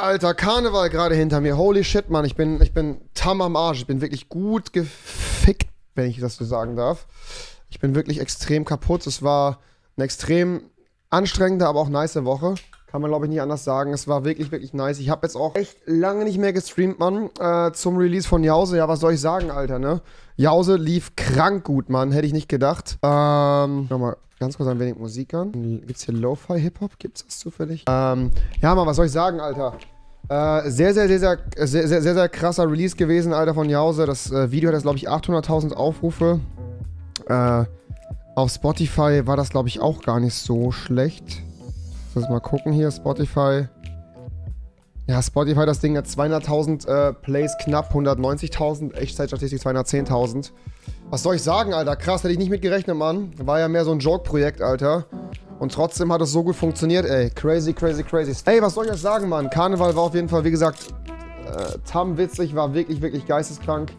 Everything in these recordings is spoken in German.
Alter, Karneval gerade hinter mir. Holy shit, Mann. Ich bin, ich bin tam am Arsch. Ich bin wirklich gut gefickt, wenn ich das so sagen darf. Ich bin wirklich extrem kaputt. Es war eine extrem anstrengende, aber auch nice Woche. Kann man, glaube ich, nicht anders sagen. Es war wirklich, wirklich nice. Ich habe jetzt auch echt lange nicht mehr gestreamt, Mann, äh, zum Release von Jause. Ja, was soll ich sagen, Alter, ne? Jause lief krank gut, Mann. Hätte ich nicht gedacht. Ähm, nochmal ganz kurz ein wenig Musik an. Gibt's hier Lo-Fi-Hip-Hop? Gibt's das zufällig? Ähm, ja, Mann, was soll ich sagen, Alter? Äh, sehr, sehr, sehr, sehr, sehr, sehr, sehr, krasser Release gewesen, Alter, von Jause. Das äh, Video hat jetzt, glaube ich, 800.000 Aufrufe. Äh, auf Spotify war das, glaube ich, auch gar nicht so schlecht. Lass mal gucken hier, Spotify. Ja, Spotify, das Ding hat 200.000 äh, Plays, knapp 190.000, Echtzeitstatistik 210.000. Was soll ich sagen, Alter? Krass, hätte ich nicht mit gerechnet, Mann. War ja mehr so ein Joke-Projekt, Alter. Und trotzdem hat es so gut funktioniert, ey. Crazy, crazy, crazy. Ey, was soll ich euch sagen, Mann? Karneval war auf jeden Fall, wie gesagt, äh, tam witzig, war wirklich, wirklich geisteskrank.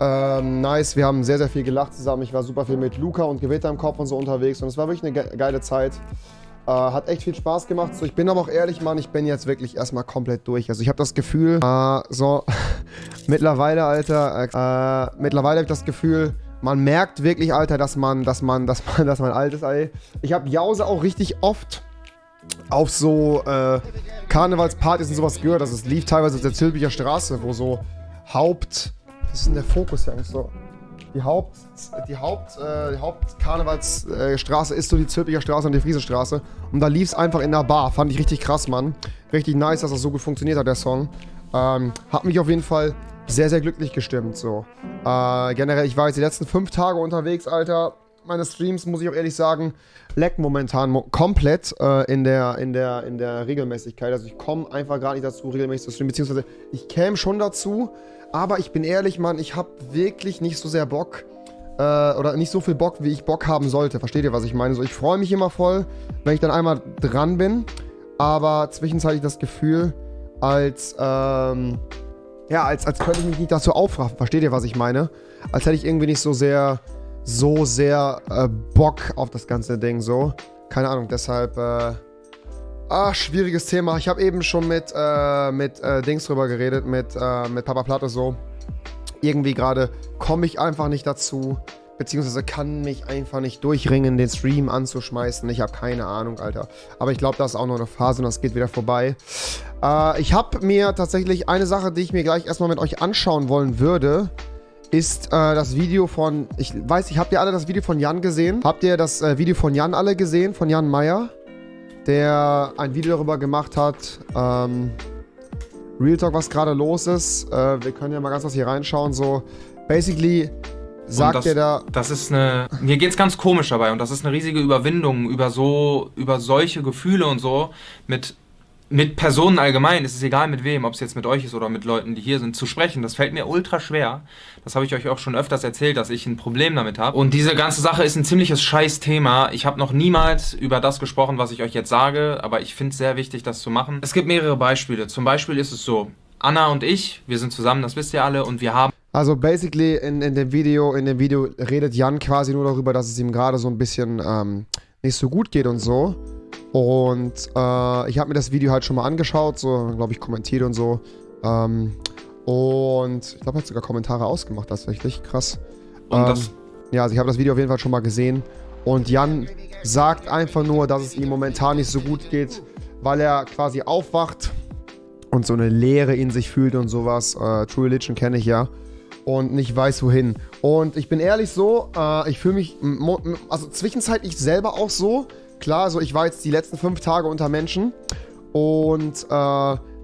Ähm, nice, wir haben sehr, sehr viel gelacht zusammen. Ich war super viel mit Luca und Gewitter im Kopf und so unterwegs und es war wirklich eine ge geile Zeit. Äh, hat echt viel Spaß gemacht. So, ich bin aber auch ehrlich, Mann, ich bin jetzt wirklich erstmal komplett durch. Also ich habe das Gefühl, äh, so, mittlerweile, Alter, äh, mittlerweile habe ich das Gefühl, man merkt wirklich, Alter, dass man, dass man, dass man, dass man alt ist, ey. Ich habe Jause auch richtig oft auf so äh, Karnevalspartys und sowas gehört. Also es lief teilweise auf der Zülpicher Straße, wo so Haupt... Was ist denn der Fokus hier eigentlich so? Die Haupt... Die Haupt... Äh, die Hauptkarnevalsstraße ist so die Zülpicher Straße und die Friesenstraße. Und da lief es einfach in der Bar. Fand ich richtig krass, Mann. Richtig nice, dass das so gut funktioniert hat, der Song. Ähm, hat mich auf jeden Fall sehr, sehr glücklich gestimmt. So. Äh, generell, ich war jetzt die letzten fünf Tage unterwegs, Alter. Meine Streams, muss ich auch ehrlich sagen, leck momentan mo komplett äh, in, der, in, der, in der Regelmäßigkeit. Also ich komme einfach gar nicht dazu, regelmäßig zu streamen. Beziehungsweise ich käme schon dazu, aber ich bin ehrlich, Mann, ich habe wirklich nicht so sehr Bock. Äh, oder nicht so viel Bock, wie ich Bock haben sollte. Versteht ihr, was ich meine? So, ich freue mich immer voll, wenn ich dann einmal dran bin. Aber zwischenzeitlich das Gefühl, als, ähm, ja, als, als könnte ich mich nicht dazu aufraffen. Versteht ihr, was ich meine? Als hätte ich irgendwie nicht so sehr, so sehr äh, Bock auf das ganze Ding, so. Keine Ahnung, deshalb, äh, ah, schwieriges Thema. Ich habe eben schon mit, äh, mit äh, Dings drüber geredet, mit, äh, mit Papa Platte so. Irgendwie gerade komme ich einfach nicht dazu, beziehungsweise kann mich einfach nicht durchringen, den Stream anzuschmeißen. Ich habe keine Ahnung, Alter. Aber ich glaube, das ist auch nur eine Phase und das geht wieder vorbei. Äh, ich habe mir tatsächlich eine Sache, die ich mir gleich erstmal mit euch anschauen wollen würde, ist äh, das Video von, ich weiß nicht, habt ihr alle das Video von Jan gesehen? Habt ihr das äh, Video von Jan alle gesehen, von Jan Meyer? Der ein Video darüber gemacht hat, ähm, Real Talk, was gerade los ist. Äh, wir können ja mal ganz kurz hier reinschauen, so, basically sagt er da... Das ist eine, mir geht's ganz komisch dabei und das ist eine riesige Überwindung über so, über solche Gefühle und so mit mit Personen allgemein, ist es egal mit wem, ob es jetzt mit euch ist oder mit Leuten, die hier sind, zu sprechen. Das fällt mir ultra schwer. Das habe ich euch auch schon öfters erzählt, dass ich ein Problem damit habe. Und diese ganze Sache ist ein ziemliches Scheiß-Thema. Ich habe noch niemals über das gesprochen, was ich euch jetzt sage, aber ich finde es sehr wichtig, das zu machen. Es gibt mehrere Beispiele. Zum Beispiel ist es so, Anna und ich, wir sind zusammen, das wisst ihr alle, und wir haben also basically in, in dem Video, in dem Video redet Jan quasi nur darüber, dass es ihm gerade so ein bisschen ähm, nicht so gut geht und so. Und äh, ich habe mir das Video halt schon mal angeschaut, so, glaube ich, kommentiert und so. Ähm, und ich glaube, er hat sogar Kommentare ausgemacht, tatsächlich. Krass. Und ähm, das? Ja, also ich habe das Video auf jeden Fall schon mal gesehen. Und Jan sagt einfach nur, dass es ihm momentan nicht so gut geht, weil er quasi aufwacht und so eine Leere in sich fühlt und sowas. Äh, True Religion kenne ich ja. Und nicht weiß, wohin. Und ich bin ehrlich so, äh, ich fühle mich, also zwischenzeitlich selber auch so, Klar, so ich war jetzt die letzten fünf Tage unter Menschen und äh,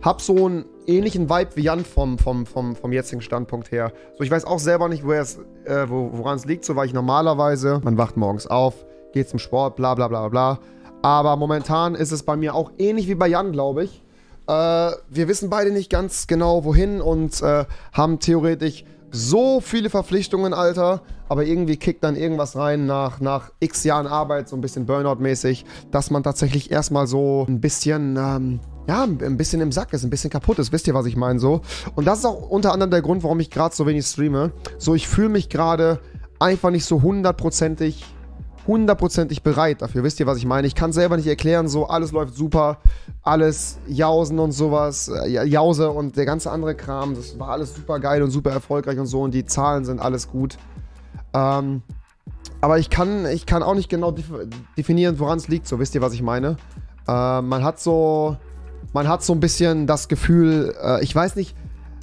hab so einen ähnlichen Vibe wie Jan vom, vom, vom, vom jetzigen Standpunkt her. So, ich weiß auch selber nicht, äh, wo, woran es liegt, so weil ich normalerweise, man wacht morgens auf, geht zum Sport, bla bla bla bla. Aber momentan ist es bei mir auch ähnlich wie bei Jan, glaube ich. Äh, wir wissen beide nicht ganz genau wohin und äh, haben theoretisch so viele Verpflichtungen, Alter, aber irgendwie kickt dann irgendwas rein nach, nach x Jahren Arbeit, so ein bisschen Burnout-mäßig, dass man tatsächlich erstmal so ein bisschen, ähm, ja, ein bisschen im Sack ist, ein bisschen kaputt ist. Wisst ihr, was ich meine? So. Und das ist auch unter anderem der Grund, warum ich gerade so wenig streame. So, ich fühle mich gerade einfach nicht so hundertprozentig hundertprozentig bereit dafür. Wisst ihr, was ich meine? Ich kann selber nicht erklären, so alles läuft super, alles Jausen und sowas, äh, Jause und der ganze andere Kram, das war alles super geil und super erfolgreich und so und die Zahlen sind alles gut. Ähm, aber ich kann, ich kann auch nicht genau definieren, woran es liegt, so wisst ihr, was ich meine? Äh, man hat so, man hat so ein bisschen das Gefühl, äh, ich weiß nicht,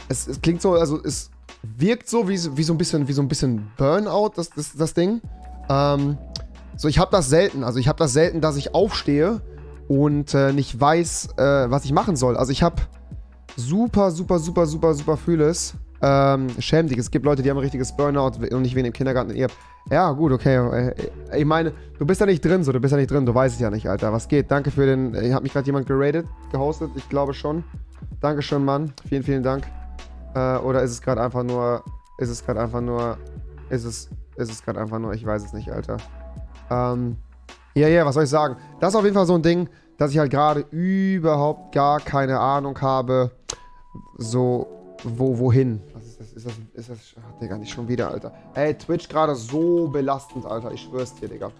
es, es, klingt so, also es wirkt so wie, wie so ein bisschen, wie so ein bisschen Burnout, das, das, das Ding. Ähm, so, ich habe das selten. Also ich habe das selten, dass ich aufstehe und äh, nicht weiß, äh, was ich machen soll. Also ich habe super, super, super, super, super Fühles. Ähm, schäm dich. Es gibt Leute, die haben ein richtiges Burnout und nicht wie im Kindergarten. Ihr, ja, gut, okay. Äh, ich meine, du bist ja nicht drin, so. Du bist ja nicht drin. Du weißt es ja nicht, Alter. Was geht? Danke für den. Äh, hat mich gerade jemand geratet, gehostet? Ich glaube schon. Dankeschön, Mann. Vielen, vielen Dank. Äh, oder ist es gerade einfach nur. Ist es gerade einfach nur. Ist es. Ist es gerade einfach nur. Ich weiß es nicht, Alter. Ähm, ja, ja, was soll ich sagen? Das ist auf jeden Fall so ein Ding, dass ich halt gerade überhaupt gar keine Ahnung habe, so, wo, wohin. Was ist das? Ist das, ist das, ach, Digga, nicht schon wieder, Alter. Ey, Twitch gerade so belastend, Alter. Ich schwör's dir, Digga.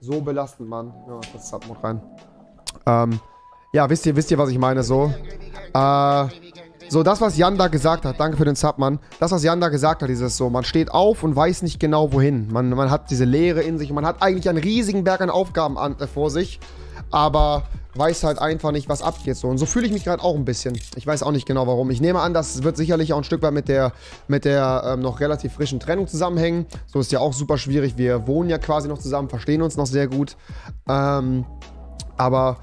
So belastend, Mann. Ja, das Submod rein. Ähm, ja, wisst ihr, wisst ihr, was ich meine, so? Äh, so, das, was Jan da gesagt hat, danke für den Sub, Mann. Das, was Jan da gesagt hat, dieses so, man steht auf und weiß nicht genau wohin. Man, man hat diese Leere in sich und man hat eigentlich einen riesigen Berg an Aufgaben an, äh, vor sich, aber weiß halt einfach nicht, was abgeht. So. Und so fühle ich mich gerade auch ein bisschen. Ich weiß auch nicht genau warum. Ich nehme an, das wird sicherlich auch ein Stück weit mit der, mit der ähm, noch relativ frischen Trennung zusammenhängen. So ist ja auch super schwierig. Wir wohnen ja quasi noch zusammen, verstehen uns noch sehr gut. Ähm, aber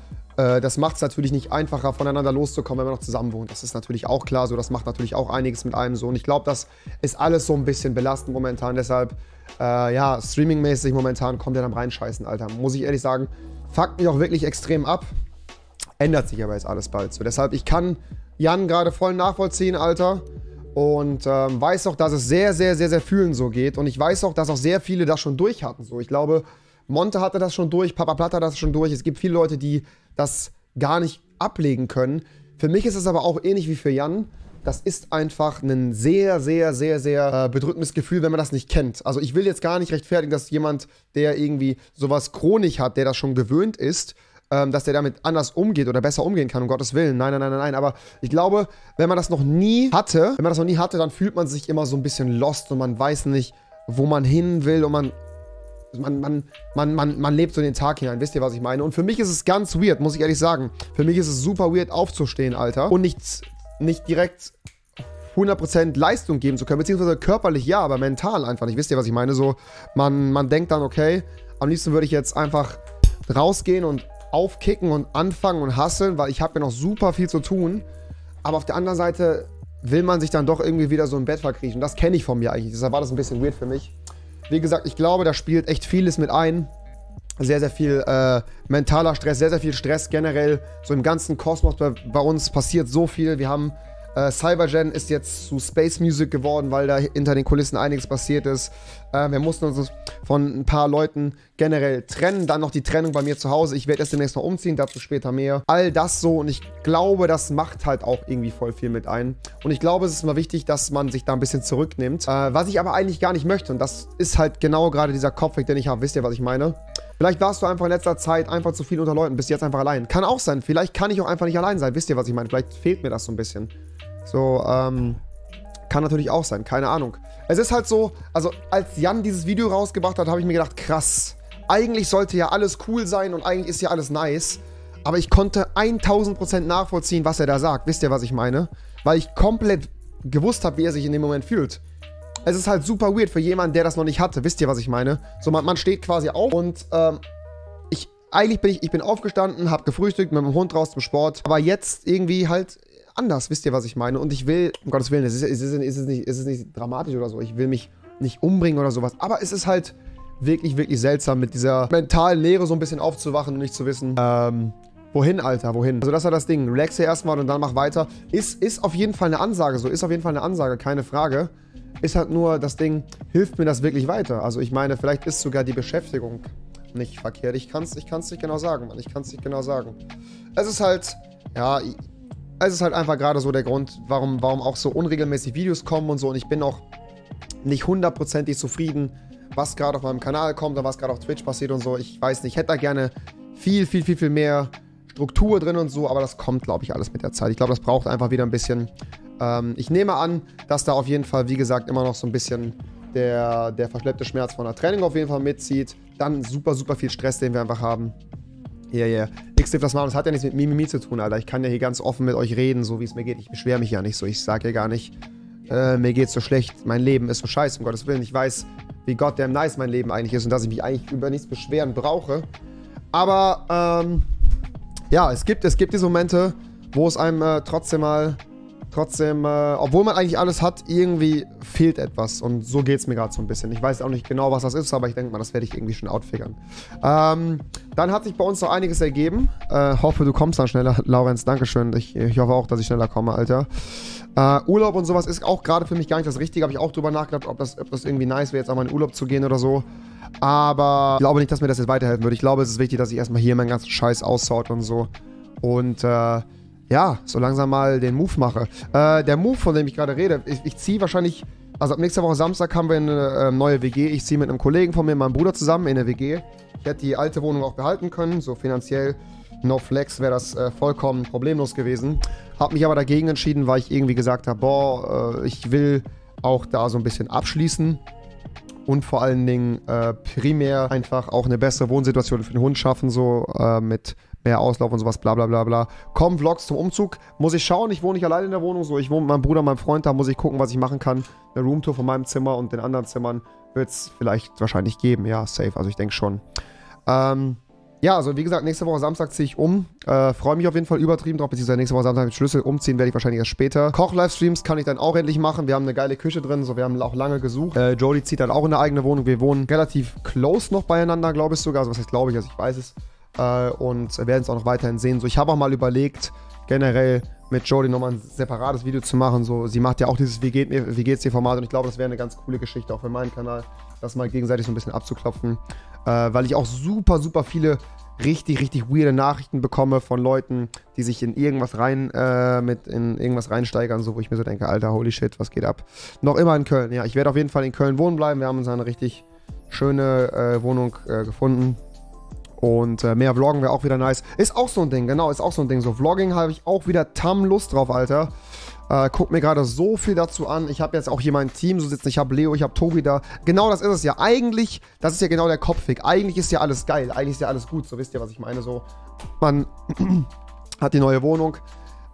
das macht es natürlich nicht einfacher, voneinander loszukommen, wenn man noch zusammen wohnt. Das ist natürlich auch klar so. Das macht natürlich auch einiges mit einem so. Und ich glaube, das ist alles so ein bisschen belastend momentan. Deshalb, äh, ja, streamingmäßig momentan kommt er dann reinscheißen, Alter. Muss ich ehrlich sagen, fuckt mich auch wirklich extrem ab. Ändert sich aber jetzt alles bald so. Deshalb, ich kann Jan gerade voll nachvollziehen, Alter. Und ähm, weiß auch, dass es sehr, sehr, sehr, sehr fühlen so geht. Und ich weiß auch, dass auch sehr viele das schon durch hatten. So. Ich glaube, Monte hatte das schon durch, Papa Platt hat das schon durch. Es gibt viele Leute, die das gar nicht ablegen können. Für mich ist es aber auch ähnlich wie für Jan. Das ist einfach ein sehr, sehr, sehr, sehr äh, bedrückendes Gefühl, wenn man das nicht kennt. Also ich will jetzt gar nicht rechtfertigen, dass jemand, der irgendwie sowas chronisch hat, der das schon gewöhnt ist, ähm, dass der damit anders umgeht oder besser umgehen kann, um Gottes Willen. Nein, nein, nein, nein. Aber ich glaube, wenn man das noch nie hatte, wenn man das noch nie hatte, dann fühlt man sich immer so ein bisschen lost und man weiß nicht, wo man hin will und man man, man, man, man, man lebt so in den Tag hinein, wisst ihr, was ich meine? Und für mich ist es ganz weird, muss ich ehrlich sagen. Für mich ist es super weird, aufzustehen, Alter. Und nicht, nicht direkt 100% Leistung geben zu können, beziehungsweise körperlich ja, aber mental einfach nicht. Wisst ihr, was ich meine? So, man, man denkt dann, okay, am liebsten würde ich jetzt einfach rausgehen und aufkicken und anfangen und hasseln, weil ich habe ja noch super viel zu tun. Aber auf der anderen Seite will man sich dann doch irgendwie wieder so im Bett verkriechen. Das kenne ich von mir eigentlich. Deshalb war das ein bisschen weird für mich. Wie gesagt, ich glaube, da spielt echt vieles mit ein. Sehr, sehr viel äh, mentaler Stress, sehr, sehr viel Stress generell. So im ganzen Kosmos bei, bei uns passiert so viel. Wir haben äh, Cybergen ist jetzt zu Space Music geworden, weil da hinter den Kulissen einiges passiert ist. Äh, wir mussten uns von ein paar Leuten generell trennen. Dann noch die Trennung bei mir zu Hause. Ich werde erst demnächst noch umziehen, dazu später mehr. All das so und ich glaube, das macht halt auch irgendwie voll viel mit ein. Und ich glaube, es ist immer wichtig, dass man sich da ein bisschen zurücknimmt. Äh, was ich aber eigentlich gar nicht möchte und das ist halt genau gerade dieser Kopfweg, den ich habe. Wisst ihr, was ich meine? Vielleicht warst du einfach in letzter Zeit einfach zu viel unter Leuten, bist jetzt einfach allein. Kann auch sein. Vielleicht kann ich auch einfach nicht allein sein. Wisst ihr, was ich meine? Vielleicht fehlt mir das so ein bisschen. So, ähm, kann natürlich auch sein, keine Ahnung. Es ist halt so, also als Jan dieses Video rausgebracht hat, habe ich mir gedacht, krass. Eigentlich sollte ja alles cool sein und eigentlich ist ja alles nice. Aber ich konnte 1000% nachvollziehen, was er da sagt. Wisst ihr, was ich meine? Weil ich komplett gewusst habe, wie er sich in dem Moment fühlt. Es ist halt super weird für jemanden, der das noch nicht hatte. Wisst ihr, was ich meine? So, man, man steht quasi auf und ähm, ich, eigentlich bin ich, ich bin aufgestanden, habe gefrühstückt mit dem Hund raus zum Sport. Aber jetzt irgendwie halt anders, wisst ihr, was ich meine? Und ich will, um Gottes Willen, es ist, es ist, es ist, nicht, es ist nicht dramatisch oder so, ich will mich nicht umbringen oder sowas, aber es ist halt wirklich, wirklich seltsam, mit dieser mentalen Leere so ein bisschen aufzuwachen und nicht zu wissen, ähm, wohin, Alter, wohin? Also das war das Ding, relaxe erstmal und dann mach weiter. Ist, ist auf jeden Fall eine Ansage, so, ist auf jeden Fall eine Ansage, keine Frage. Ist halt nur das Ding, hilft mir das wirklich weiter? Also ich meine, vielleicht ist sogar die Beschäftigung nicht verkehrt. Ich kann es ich kann's nicht genau sagen, Mann. Ich kann es nicht genau sagen. Es ist halt, ja, es ist halt einfach gerade so der Grund, warum, warum auch so unregelmäßig Videos kommen und so. Und ich bin auch nicht hundertprozentig zufrieden was gerade auf meinem Kanal kommt und was gerade auf Twitch passiert und so. Ich weiß nicht, ich hätte da gerne viel, viel, viel, viel mehr Struktur drin und so, aber das kommt, glaube ich, alles mit der Zeit. Ich glaube, das braucht einfach wieder ein bisschen. Ähm, ich nehme an, dass da auf jeden Fall, wie gesagt, immer noch so ein bisschen der, der verschleppte Schmerz von der Training auf jeden Fall mitzieht. Dann super, super viel Stress, den wir einfach haben. Ja, yeah, ja. Yeah. x das das hat ja nichts mit Mimimi zu tun, Alter. Ich kann ja hier ganz offen mit euch reden, so wie es mir geht. Ich beschwere mich ja nicht so. Ich sage ja gar nicht, äh, mir geht's so schlecht, mein Leben ist so scheiße, um Gottes Willen. Ich weiß, wie goddamn nice mein Leben eigentlich ist und dass ich mich eigentlich über nichts beschweren brauche. Aber, ähm, ja, es gibt, es gibt diese Momente, wo es einem äh, trotzdem mal Trotzdem, äh, obwohl man eigentlich alles hat, irgendwie fehlt etwas. Und so geht es mir gerade so ein bisschen. Ich weiß auch nicht genau, was das ist, aber ich denke mal, das werde ich irgendwie schon outfigern. Ähm, dann hat sich bei uns noch einiges ergeben. Äh, hoffe, du kommst dann schneller, Laurenz. Dankeschön. Ich, ich hoffe auch, dass ich schneller komme, Alter. Äh, Urlaub und sowas ist auch gerade für mich gar nicht das Richtige. Habe ich auch drüber nachgedacht, ob das, ob das irgendwie nice wäre, jetzt auch mal in Urlaub zu gehen oder so. Aber ich glaube nicht, dass mir das jetzt weiterhelfen würde. Ich glaube, es ist wichtig, dass ich erstmal hier meinen ganzen Scheiß aussaut und so. Und, äh, ja, so langsam mal den Move mache. Äh, der Move, von dem ich gerade rede, ich, ich ziehe wahrscheinlich, also ab nächster Woche Samstag haben wir eine äh, neue WG. Ich ziehe mit einem Kollegen von mir, meinem Bruder zusammen in eine WG. Ich hätte die alte Wohnung auch behalten können, so finanziell. No Flex wäre das äh, vollkommen problemlos gewesen. Hab mich aber dagegen entschieden, weil ich irgendwie gesagt habe, boah, äh, ich will auch da so ein bisschen abschließen und vor allen Dingen äh, primär einfach auch eine bessere Wohnsituation für den Hund schaffen, so äh, mit mehr Auslauf und sowas, bla bla bla bla. Kommen Vlogs zum Umzug. Muss ich schauen, ich wohne nicht alleine in der Wohnung, so ich wohne mit meinem Bruder, meinem Freund, da muss ich gucken, was ich machen kann. Eine Roomtour von meinem Zimmer und den anderen Zimmern wird es vielleicht wahrscheinlich geben. Ja, safe, also ich denke schon. Ähm, ja, also wie gesagt, nächste Woche Samstag ziehe ich um. Äh, Freue mich auf jeden Fall übertrieben drauf, beziehungsweise nächste Woche Samstag mit Schlüssel umziehen werde ich wahrscheinlich erst später. Koch-Livestreams kann ich dann auch endlich machen. Wir haben eine geile Küche drin, so wir haben auch lange gesucht. Äh, Jodie zieht dann auch in eine eigene Wohnung. Wir wohnen relativ close noch beieinander, glaube ich sogar. Also was heißt glaube ich, also ich weiß es. Äh, und werden es auch noch weiterhin sehen. So, ich habe auch mal überlegt, generell mit Jodie nochmal ein separates Video zu machen. So, sie macht ja auch dieses Wie, geht, wie geht's dir Format und ich glaube, das wäre eine ganz coole Geschichte auch für meinen Kanal, das mal gegenseitig so ein bisschen abzuklopfen. Äh, weil ich auch super, super viele richtig, richtig weirde Nachrichten bekomme von Leuten, die sich in irgendwas rein, äh, mit in irgendwas reinsteigern, so wo ich mir so denke, Alter, holy shit, was geht ab? Noch immer in Köln, ja. Ich werde auf jeden Fall in Köln wohnen bleiben. Wir haben uns eine richtig schöne äh, Wohnung äh, gefunden. Und äh, mehr Vloggen wäre auch wieder nice. Ist auch so ein Ding, genau, ist auch so ein Ding. So, Vlogging habe ich auch wieder tam Lust drauf, Alter. Äh, guck mir gerade so viel dazu an. Ich habe jetzt auch hier mein Team so sitzen. Ich habe Leo, ich habe Tobi da. Genau das ist es ja. Eigentlich, das ist ja genau der Kopfweg. Eigentlich ist ja alles geil. Eigentlich ist ja alles gut. So wisst ihr, was ich meine. So, man hat die neue Wohnung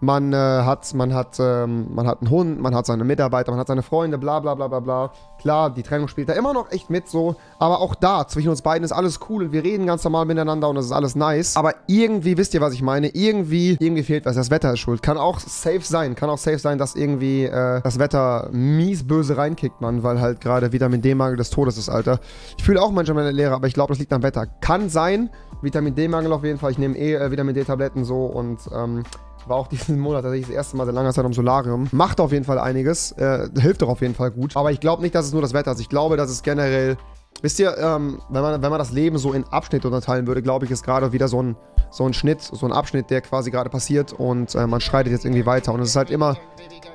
man äh, hat, man hat, ähm, man hat einen Hund, man hat seine Mitarbeiter, man hat seine Freunde, bla bla bla bla bla. Klar, die Trennung spielt da immer noch echt mit so, aber auch da, zwischen uns beiden ist alles cool und wir reden ganz normal miteinander und es ist alles nice. Aber irgendwie, wisst ihr, was ich meine? Irgendwie, irgendwie fehlt was. Das Wetter ist schuld. Kann auch safe sein, kann auch safe sein, dass irgendwie äh, das Wetter mies böse reinkickt, man, weil halt gerade Vitamin D-Mangel des Todes ist, Alter. Ich fühle auch manchmal meine Leere, aber ich glaube, das liegt am Wetter. Kann sein, Vitamin D-Mangel auf jeden Fall. Ich nehme eh äh, Vitamin D-Tabletten so und ähm, war auch diesen Monat tatsächlich das erste Mal seit langer Zeit im Solarium. Macht auf jeden Fall einiges. Äh, hilft doch auf jeden Fall gut. Aber ich glaube nicht, dass es nur das Wetter ist. Ich glaube, dass es generell. Wisst ihr, ähm, wenn, man, wenn man das Leben so in Abschnitte unterteilen würde, glaube ich, ist gerade wieder so ein, so ein Schnitt, so ein Abschnitt, der quasi gerade passiert und äh, man schreitet jetzt irgendwie weiter. Und es ist halt immer,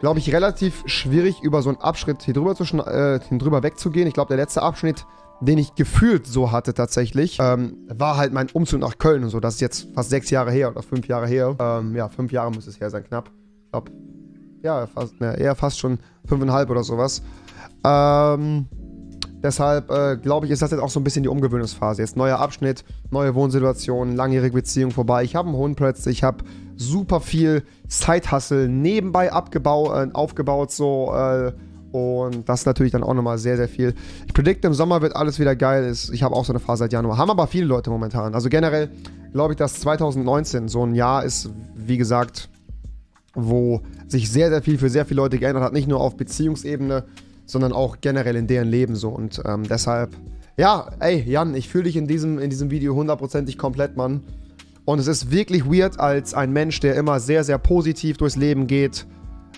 glaube ich, relativ schwierig, über so einen Abschnitt hier drüber, zu, äh, drüber wegzugehen. Ich glaube, der letzte Abschnitt den ich gefühlt so hatte tatsächlich, ähm, war halt mein Umzug nach Köln und so. Das ist jetzt fast sechs Jahre her oder fünf Jahre her. Ähm, ja, fünf Jahre muss es her sein, knapp. Ich glaube, ja, fast, ne, eher fast schon fünfeinhalb oder sowas. Ähm, deshalb äh, glaube ich, ist das jetzt auch so ein bisschen die Umgewöhnungsphase. Jetzt neuer Abschnitt, neue Wohnsituation, langjährige Beziehung vorbei. Ich habe einen Hund plötzlich, ich habe super viel Zeithassel nebenbei abgebaut, äh, aufgebaut, so. Äh, und das ist natürlich dann auch nochmal sehr, sehr viel. Ich predikte, im Sommer wird alles wieder geil. Ich habe auch so eine Phase seit Januar. Haben aber viele Leute momentan. Also generell glaube ich, dass 2019 so ein Jahr ist, wie gesagt, wo sich sehr, sehr viel für sehr viele Leute geändert hat. Nicht nur auf Beziehungsebene, sondern auch generell in deren Leben so. Und ähm, deshalb, ja, ey, Jan, ich fühle dich in diesem, in diesem Video hundertprozentig komplett, Mann. Und es ist wirklich weird, als ein Mensch, der immer sehr, sehr positiv durchs Leben geht,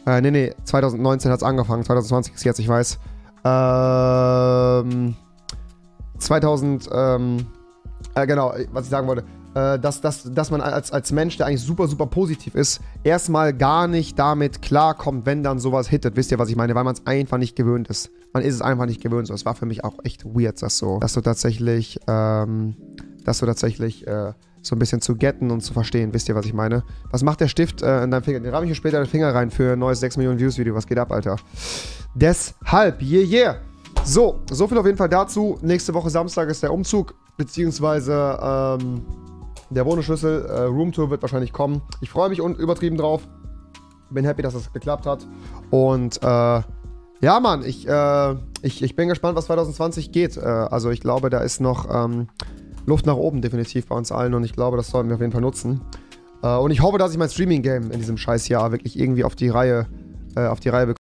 äh, nee, nee, 2019 hat es angefangen, 2020 ist jetzt, ich weiß. Ähm, 2000, ähm, äh, genau, was ich sagen wollte. äh, dass, dass, dass man als, als Mensch, der eigentlich super, super positiv ist, erstmal gar nicht damit klarkommt, wenn dann sowas hittet. Wisst ihr, was ich meine? Weil man es einfach nicht gewöhnt ist. Man ist es einfach nicht gewöhnt. So, es war für mich auch echt weird, das so, dass du tatsächlich, ähm, dass du tatsächlich äh, so ein bisschen zu getten und zu verstehen. Wisst ihr, was ich meine? Was macht der Stift äh, in deinem Finger? Den ramme ich hier später den Finger rein für ein neues 6 Millionen Views Video. Was geht ab, Alter? Deshalb, yeah, yeah. So, so viel auf jeden Fall dazu. Nächste Woche Samstag ist der Umzug, beziehungsweise ähm, der Wohnungsschlüssel. Äh, Roomtour wird wahrscheinlich kommen. Ich freue mich übertrieben drauf. Bin happy, dass das geklappt hat. Und äh, ja, Mann, ich, äh, ich, ich bin gespannt, was 2020 geht. Äh, also ich glaube, da ist noch ähm, Luft nach oben definitiv bei uns allen und ich glaube, das sollten wir auf jeden Fall nutzen. Äh, und ich hoffe, dass ich mein Streaming-Game in diesem scheiß Jahr wirklich irgendwie auf die Reihe, äh, auf die Reihe bekomme.